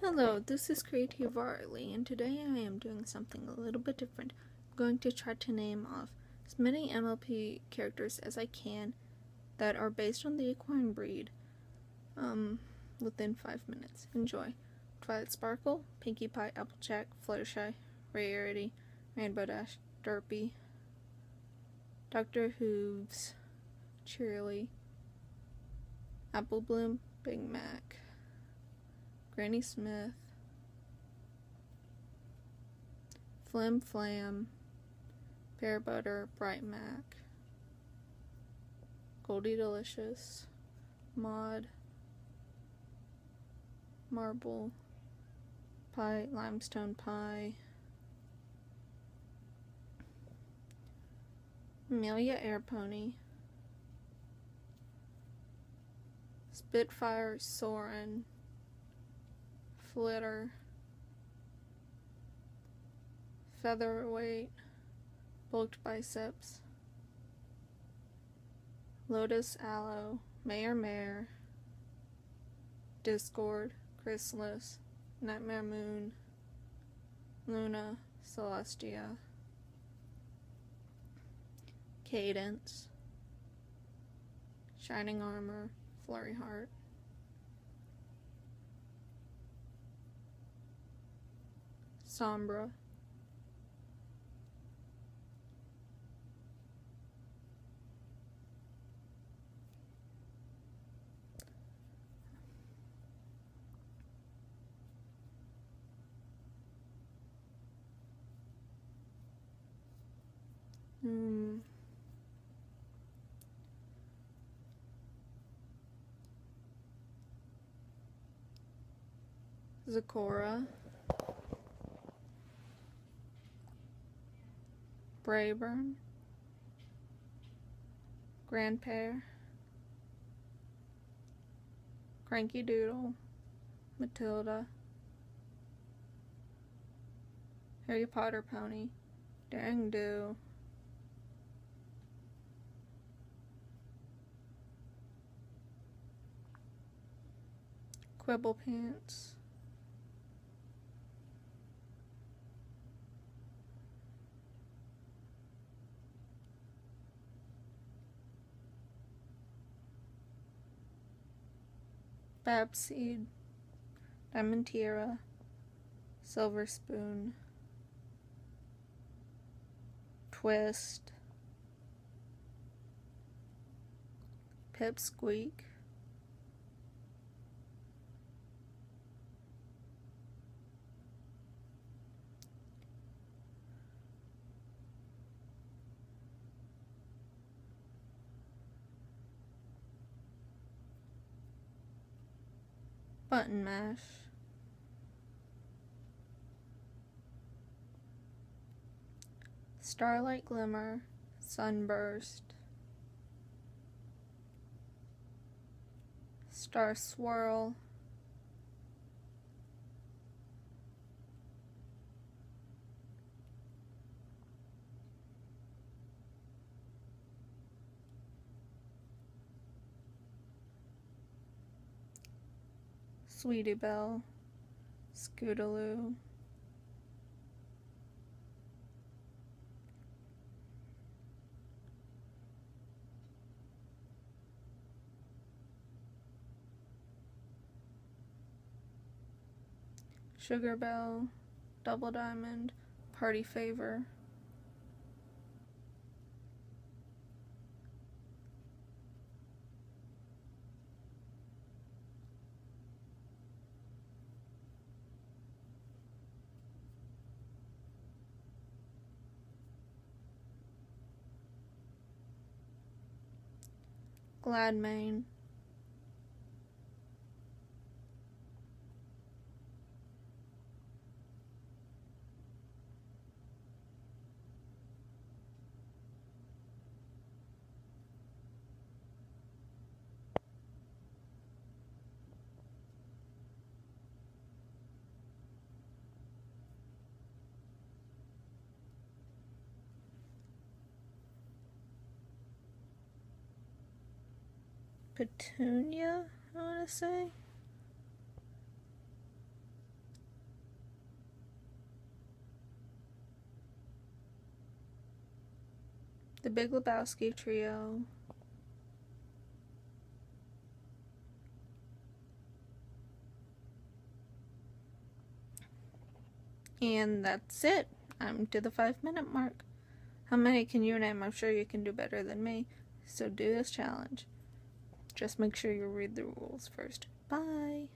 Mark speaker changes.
Speaker 1: Hello, this is Creativa Artly, and today I am doing something a little bit different. I'm going to try to name off as many MLP characters as I can that are based on the equine breed um, within five minutes. Enjoy. Twilight Sparkle, Pinkie Pie, Applejack, Fluttershy, Rarity, Rainbow Dash, Derpy, Dr. Hooves, Cheerilee, Apple Bloom, Big Mac. Granny Smith, Flim Flam, Pear Butter, Bright Mac, Goldie Delicious, Maud, Marble, Pie, Limestone Pie, Amelia Air Pony, Spitfire. Soarin, Flitter, Featherweight, Bulked Biceps, Lotus Aloe, Mayor Mare, Discord, Chrysalis, Nightmare Moon, Luna, Celestia, Cadance, Shining Armor, Flurry Heart. Sombra. Hmm. Zecora. Braeburn, Grandpere, Cranky Doodle, Matilda, Harry Potter Pony, Daring Do, Quibble Pants, Babs Seed, Diamond Tiara, Silver Spoon, Twist, Pipsqueak, Button Mash, Starlight Glimmer, Sunburst, Star Swirl, Sweetie Belle, Scootaloo, Sugar Belle, Double Diamond, Party Favor. Gladmane, Petunia, I want to say. The Big Lebowski Trio. And that's it. I'm to the five minute mark. How many can you name? I'm sure you can do better than me. So do this challenge. Just make sure you read the rules first. Bye.